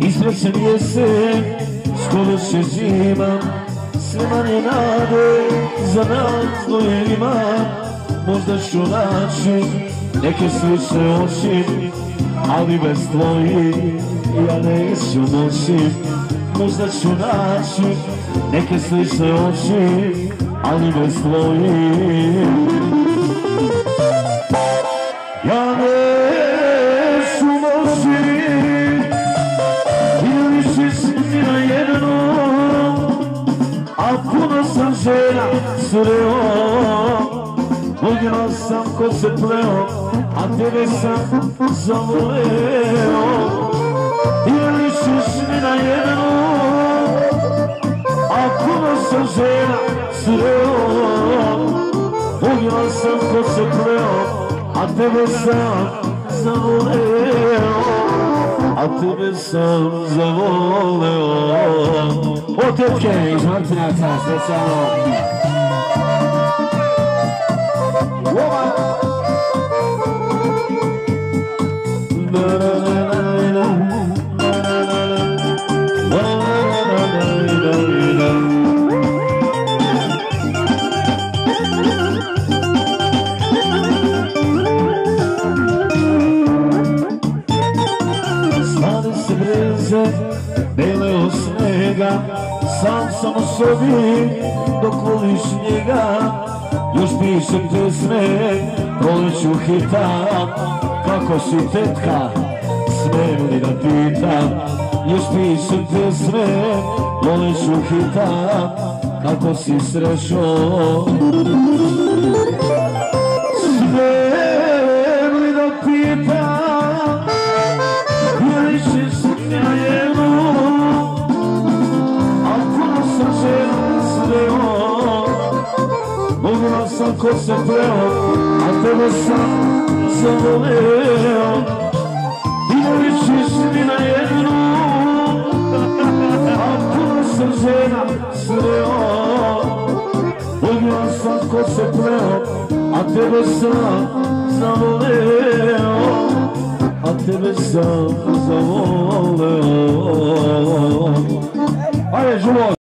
Ispred se jesen, skoro se zima Sve manje nade za nas dvoje ima. Možda ću naći neke slične oči Ali bez tvojih ja neću moći. Možda ću naći neke slične oči Ali bez tvojih žena sreo. Budilo sam ko se pleo A tebe sam zavoleo Ili ćeš mi na jednu A puno sam žena sreo. Budilo sam ko se pleo A tebe sam zavoleo A tebe sam zavoleo Breze, bele od snega. Sam sam u sobi, dok voliš njega. Još pišem pesme, proleću hitam Kako si tetka, smijem li da pitam? Još pišem pesme, proleću hitam Kako si srećo sam ko se pleo A tebe sam zavoleo. Ćeš mi na jednu A puno sam žena sreo. Mogla sam ko se pleo A tebe sam zavoleo. A tebe sam zavoleo. Ajde!